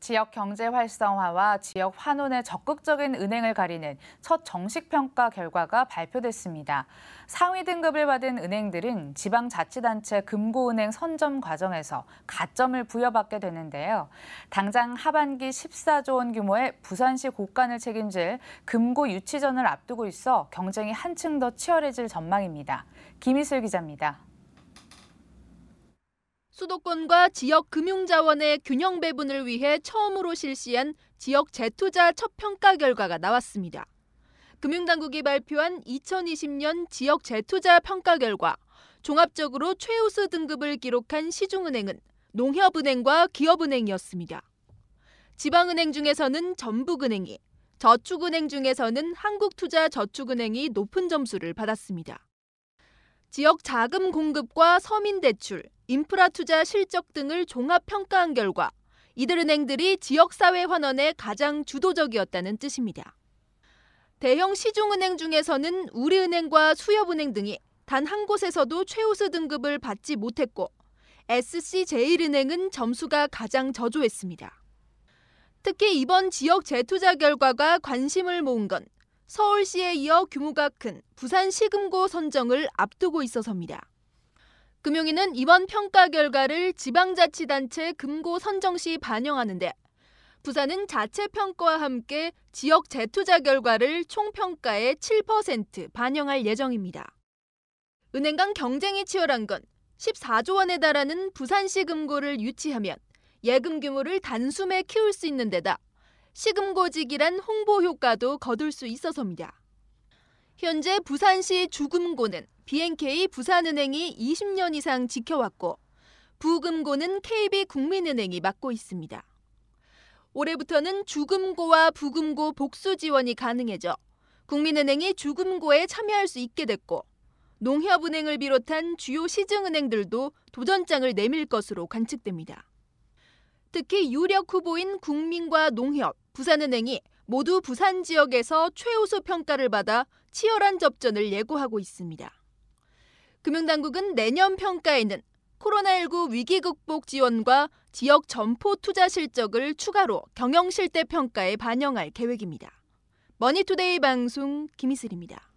지역 경제 활성화와 지역 환원에 적극적인 은행을 가리는 첫 정식 평가 결과가 발표됐습니다. 상위 등급을 받은 은행들은 지방자치단체 금고은행 선점 과정에서 가점을 부여받게 되는데요. 당장 하반기 14조 원 규모의 부산시 곳간을 책임질 금고 유치전을 앞두고 있어 경쟁이 한층 더 치열해질 전망입니다. 김희슬 기자입니다. 수도권과 지역 금융자원의 균형 배분을 위해 처음으로 실시한 지역 재투자 첫 평가 결과가 나왔습니다. 금융당국이 발표한 2020년 지역 재투자 평가 결과 종합적으로 최우수 등급을 기록한 시중은행은 농협은행과 기업은행이었습니다. 지방은행 중에서는 전북은행이, 저축은행 중에서는 한국투자저축은행이 높은 점수를 받았습니다. 지역 자금 공급과 서민 대출, 인프라 투자 실적 등을 종합 평가한 결과 이들 은행들이 지역 사회 환원에 가장 주도적이었다는 뜻입니다. 대형 시중은행 중에서는 우리은행과 수협은행 등이 단 한 곳에서도 최우수 등급을 받지 못했고 SC제일은행은 점수가 가장 저조했습니다. 특히 이번 지역 재투자 결과가 관심을 모은 건 서울시에 이어 규모가 큰 부산 시금고 선정을 앞두고 있어서입니다. 금융위는 이번 평가 결과를 지방자치단체 금고 선정 시 반영하는데 부산은 자체 평가와 함께 지역 재투자 결과를 총평가의 7% 반영할 예정입니다. 은행 간 경쟁이 치열한 건 14조 원에 달하는 부산시 금고를 유치하면 예금 규모를 단숨에 키울 수 있는 데다 시금고직이란 홍보 효과도 거둘 수 있어서입니다. 현재 부산시 주금고는 BNK 부산은행이 20년 이상 지켜왔고 부금고는 KB국민은행이 맡고 있습니다. 올해부터는 주금고와 부금고 복수 지원이 가능해져 국민은행이 주금고에 참여할 수 있게 됐고 농협은행을 비롯한 주요 시중은행들도 도전장을 내밀 것으로 관측됩니다. 특히 유력 후보인 국민과 농협, 부산은행이 모두 부산 지역에서 최우수 평가를 받아 치열한 접전을 예고하고 있습니다. 금융당국은 내년 평가에는 코로나19 위기 극복 지원과 지역 점포 투자 실적을 추가로 경영 실태 평가에 반영할 계획입니다. 머니투데이 방송 김이슬입니다.